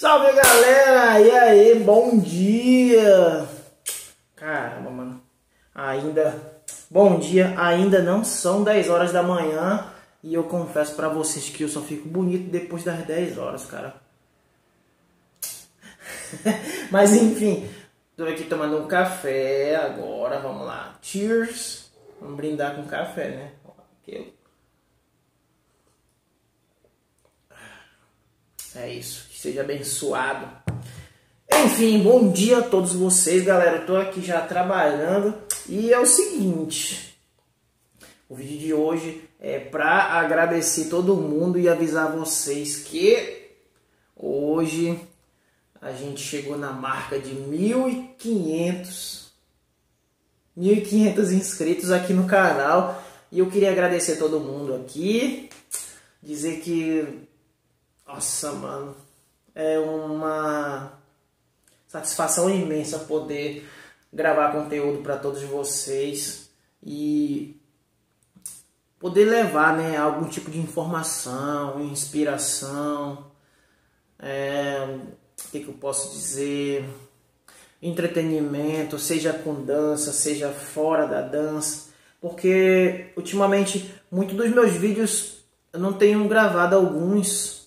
Salve galera! E aí, bom dia! Caramba, mano. Ainda. Bom dia, ainda não são 10 horas da manhã. E eu confesso pra vocês que eu só fico bonito depois das 10 horas, cara. Mas enfim, tô aqui tomando um café agora, vamos lá. Cheers! Vamos brindar com café, né? É isso, que seja abençoado. Enfim, bom dia a todos vocês, galera. Eu tô aqui já trabalhando e é o seguinte. O vídeo de hoje é para agradecer todo mundo e avisar vocês que hoje a gente chegou na marca de 1500 1500 inscritos aqui no canal e eu queria agradecer todo mundo aqui, dizer que nossa, mano. É uma satisfação imensa poder gravar conteúdo para todos vocês e poder levar né, algum tipo de informação, inspiração, é, o que, que eu posso dizer, entretenimento, seja com dança, seja fora da dança, porque ultimamente muitos dos meus vídeos eu não tenho gravado alguns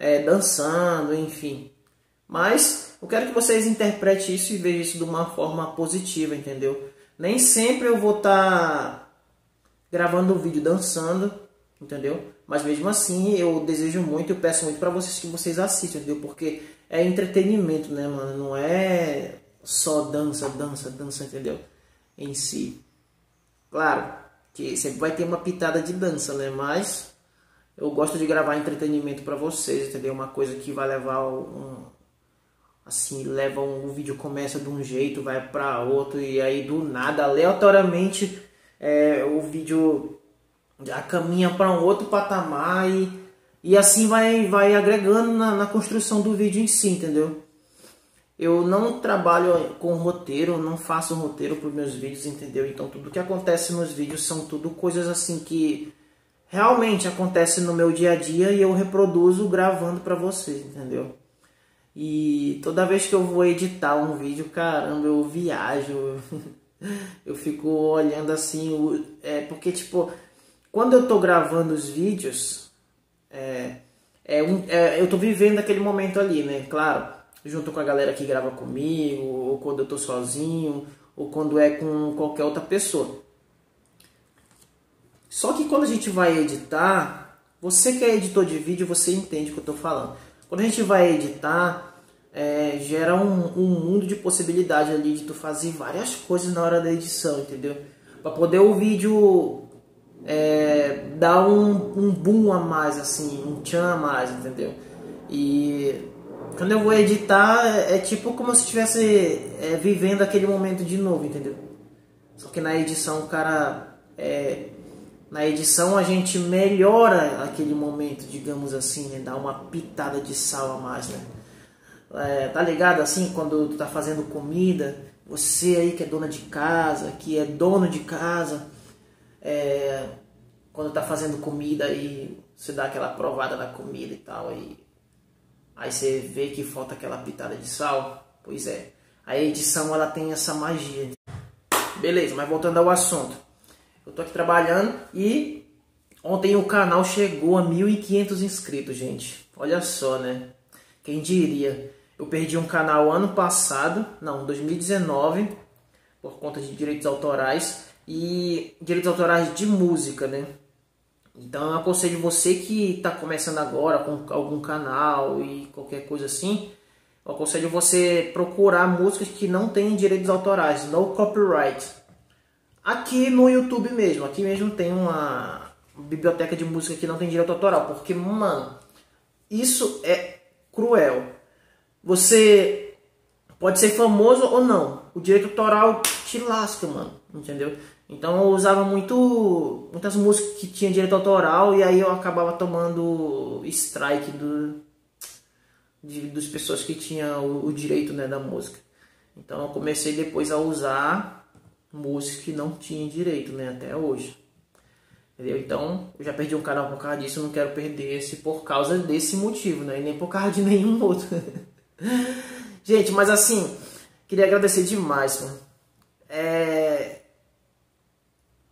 é, dançando, enfim. Mas eu quero que vocês interpretem isso e vejam isso de uma forma positiva, entendeu? Nem sempre eu vou estar tá gravando um vídeo dançando, entendeu? Mas mesmo assim eu desejo muito, eu peço muito para vocês que vocês assistam, entendeu? Porque é entretenimento, né, mano? Não é só dança, dança, dança, entendeu? Em si. Claro que sempre vai ter uma pitada de dança, né? Mas eu gosto de gravar entretenimento para vocês, entendeu? Uma coisa que vai levar um assim, leva um o vídeo começa de um jeito, vai para outro e aí do nada, aleatoriamente, é, o vídeo já caminha para um outro patamar e, e assim vai vai agregando na, na construção do vídeo em si, entendeu? Eu não trabalho com roteiro, não faço roteiro para meus vídeos, entendeu? Então tudo que acontece nos vídeos são tudo coisas assim que realmente acontece no meu dia a dia e eu reproduzo gravando para vocês, entendeu? E toda vez que eu vou editar um vídeo, caramba, eu viajo, eu fico olhando assim, é porque tipo, quando eu tô gravando os vídeos, é, é um, é, eu tô vivendo aquele momento ali, né? Claro, junto com a galera que grava comigo, ou quando eu tô sozinho, ou quando é com qualquer outra pessoa. Só que quando a gente vai editar, você que é editor de vídeo, você entende o que eu estou falando. Quando a gente vai editar, é, gera um, um, mundo de possibilidade ali de tu fazer várias coisas na hora da edição, entendeu? Para poder o vídeo é, dar um, um boom a mais, assim, um tchan a mais, entendeu? E quando eu vou editar, é, tipo como se estivesse é, vivendo aquele momento de novo, entendeu? Só que na edição o cara é, na edição a gente melhora aquele momento, digamos assim, né? Dá uma pitada de sal a mais, né? É, tá ligado assim, quando tu tá fazendo comida, você aí que é dona de casa, que é dono de casa, é, quando tá fazendo comida aí, você dá aquela provada da comida e tal, aí, aí você vê que falta aquela pitada de sal, pois é, a edição ela tem essa magia. Beleza, mas voltando ao assunto. Eu tô aqui trabalhando e ontem o canal chegou a 1.500 inscritos, gente. Olha só, né? Quem diria? Eu perdi um canal ano passado, não, 2019, por conta de direitos autorais e direitos autorais de música, né? Então eu aconselho você que está começando agora com algum canal e qualquer coisa assim, eu aconselho você procurar músicas que não têm direitos autorais, no copyright. Aqui no YouTube mesmo, aqui mesmo tem uma biblioteca de música que não tem direito autoral, porque, mano, isso é cruel. Você pode ser famoso ou não, o direito autoral te lasca, mano, entendeu? Então eu usava muito muitas músicas que tinham direito autoral e aí eu acabava tomando strike do de, das pessoas que tinham o, o direito né, da música. Então eu comecei depois a usar música que não tinha direito, né, até hoje. Entendeu? Então, eu já perdi um canal por causa disso, eu não quero perder esse por causa desse motivo, né? E nem por causa de nenhum outro. Gente, mas assim, queria agradecer demais, mano. É.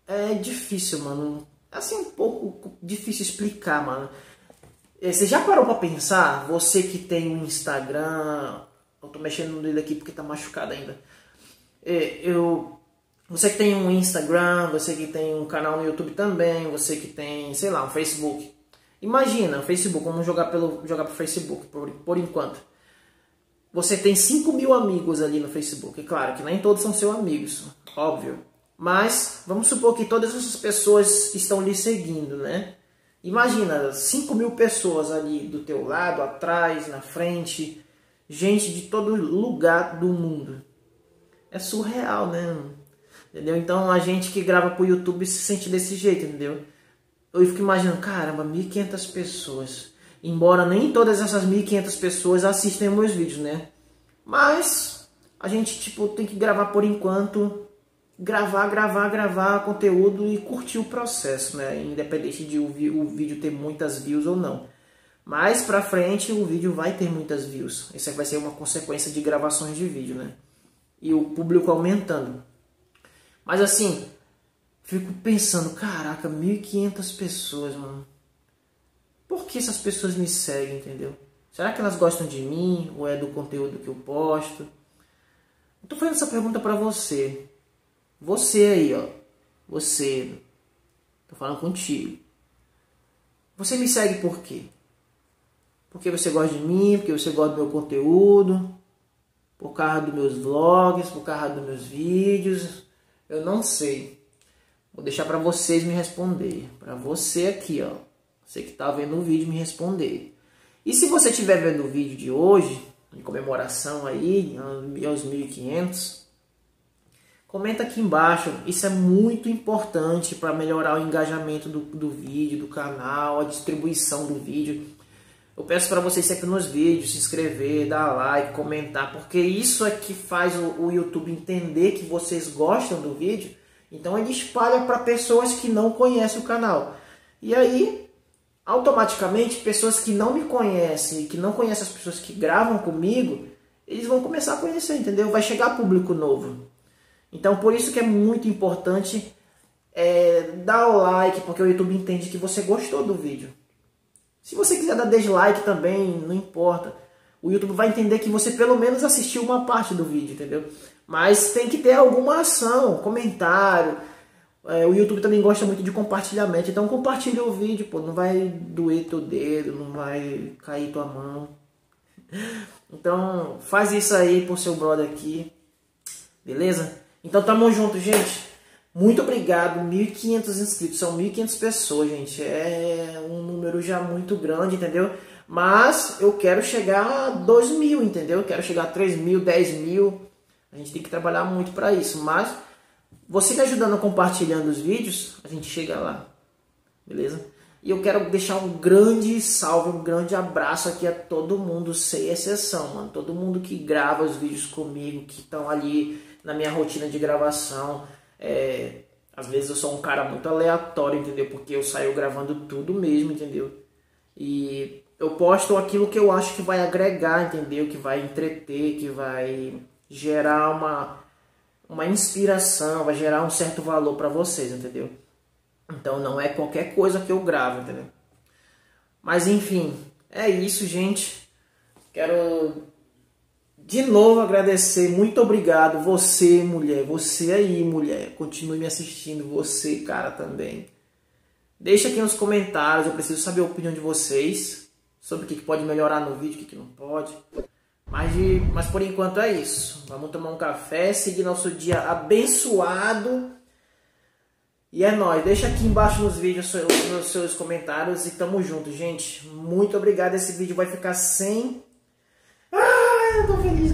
É difícil, mano. Assim, um pouco difícil explicar, mano. É, você já parou pra pensar? Você que tem um Instagram. Eu tô mexendo nele aqui porque tá machucado ainda. É, eu você que tem um Instagram, você que tem um canal no YouTube também, você que tem, sei lá, um Facebook. Imagina, o Facebook, vamos jogar pelo jogar pro Facebook por, por enquanto. Você tem 5 mil amigos ali no Facebook. É claro que nem todos são seus amigos, óbvio. Mas vamos supor que todas essas pessoas estão lhe seguindo, né? Imagina 5 mil pessoas ali do teu lado, atrás, na frente, gente de todo lugar do mundo. É surreal, né? Entendeu? Então a gente que grava pro YouTube se sente desse jeito, entendeu? Eu fico imaginando, caramba, 1.500 pessoas. Embora nem todas essas 1.500 pessoas assistem meus vídeos, né? Mas a gente tipo tem que gravar por enquanto, gravar, gravar, gravar conteúdo e curtir o processo, né? Independente de o, vídeo ter muitas views ou não. Mais pra frente o vídeo vai ter muitas views. Isso vai ser uma consequência de gravações de vídeo, né? E o público aumentando. Mas assim, fico pensando, caraca, 1.500 pessoas, mano. Por que essas pessoas me seguem, entendeu? Será que elas gostam de mim ou é do conteúdo que eu posto? Eu tô fazendo essa pergunta para você. Você aí, ó. Você. Tô falando contigo. Você me segue por quê? Porque você gosta de mim, porque você gosta do meu conteúdo, por causa dos meus vlogs, por causa dos meus vídeos, eu não sei. Vou deixar para vocês me responder. Para você aqui, ó. Você que está vendo o vídeo me responder. E se você estiver vendo o vídeo de hoje, em comemoração aí, aos 1500, comenta aqui embaixo. Isso é muito importante para melhorar o engajamento do, do vídeo, do canal, a distribuição do vídeo. Eu peço para vocês sempre nos vídeos se inscrever, dar like, comentar, porque isso é que faz o, o YouTube entender que vocês gostam do vídeo. Então ele espalha para pessoas que não conhecem o canal. E aí, automaticamente, pessoas que não me conhecem, que não conhecem as pessoas que gravam comigo, eles vão começar a conhecer, entendeu? Vai chegar público novo. Então, por isso que é muito importante é, dar o like, porque o YouTube entende que você gostou do vídeo. Se você quiser dar dislike também, não importa. O YouTube vai entender que você pelo menos assistiu uma parte do vídeo, entendeu? Mas tem que ter alguma ação, comentário. É, o YouTube também gosta muito de compartilhamento, então compartilha o vídeo, pô, não vai doer teu dedo, não vai cair tua mão. Então faz isso aí pro seu brother aqui, beleza? Então tamo junto, gente. Muito obrigado, 1.500 inscritos, são 1.500 pessoas, gente. É um número já muito grande, entendeu? Mas eu quero chegar a 2 mil, entendeu? Eu quero chegar a 3 mil, 10 mil. A gente tem que trabalhar muito para isso. Mas você me ajudando compartilhando os vídeos, a gente chega lá. Beleza? E eu quero deixar um grande salve, um grande abraço aqui a todo mundo, sem exceção, mano. Todo mundo que grava os vídeos comigo, que estão ali na minha rotina de gravação é, às vezes eu sou um cara muito aleatório, entendeu? Porque eu saio gravando tudo mesmo, entendeu? E eu posto aquilo que eu acho que vai agregar, entendeu? Que vai entreter, que vai gerar uma, uma inspiração, vai gerar um certo valor para vocês, entendeu? Então não é qualquer coisa que eu gravo, entendeu? Mas enfim, é isso, gente. Quero de novo agradecer, muito obrigado você, mulher, você aí, mulher, continue me assistindo, você, cara, também. Deixa aqui nos comentários, eu preciso saber a opinião de vocês sobre o que pode melhorar no vídeo, o que não pode. Mas, de, mas por enquanto é isso. Vamos tomar um café, seguir nosso dia abençoado. E é nóis. Deixa aqui embaixo nos vídeos os seus comentários e tamo junto, gente. Muito obrigado. Esse vídeo vai ficar sem eu tô feliz